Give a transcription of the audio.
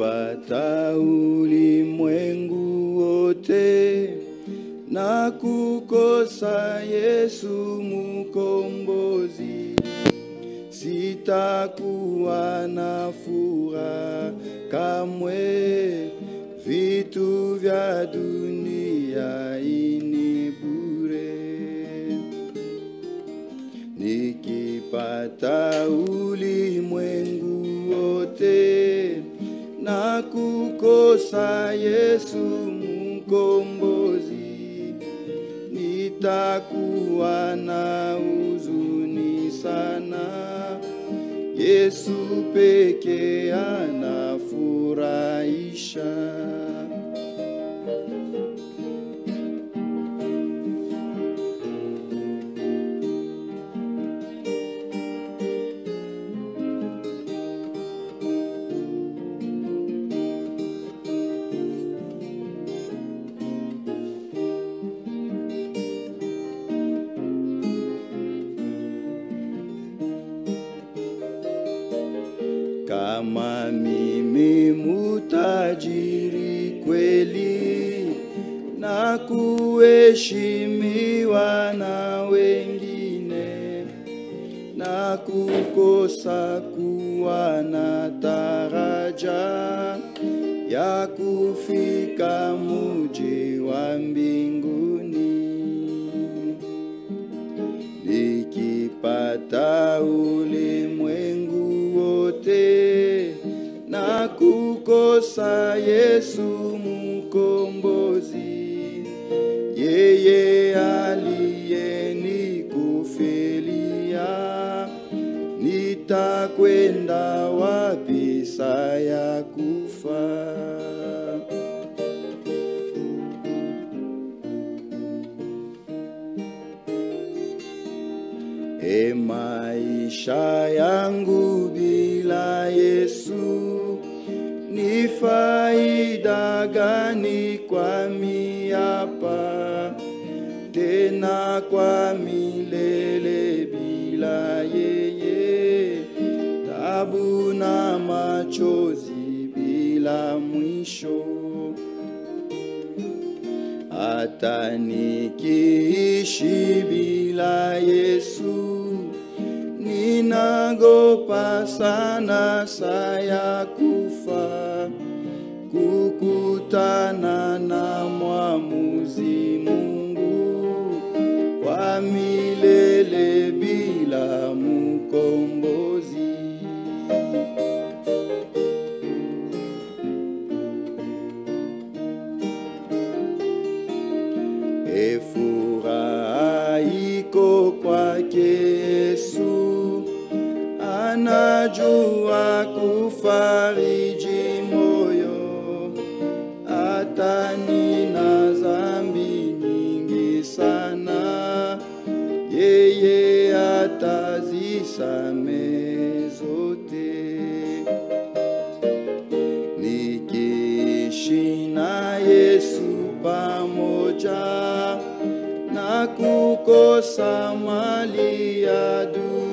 nikipata ulimwengu wote na kukosa Yesu mukombozi, sitakuwa na furaha kamwe. Vitu vya dunia ini bure, nikipata ulimwengu wote na kukosa Yesu mkombozi, nitakuwa na huzuni sana. Yesu peke anafurahisha. Kama mimi mutajiri kweli na kuheshimiwa na wengine na kukosa kuwa na taraja ya kufika muji wa mbinguni. Nikipata ulimwengu kukosa Yesu mkombozi, yeye aliyenikufilia, nitakwenda wapi saa ya kufa? E maisha yangu bila Yesu ni faida gani kwa miapa? Tena kwa milele bila yeye, tabu na machozi bila mwisho. Hata nikiishi bila Yesu, ninagopa sana saa ya kufa, kukutana na mwamuzi Mungu kwa milele bila mkombozi. Anajua kufariji moyo, hata nina dhambi nyingi sana, yeye atazisamehe zote. Nikiishi na Yesu pamoja na kukosa mali ya dunia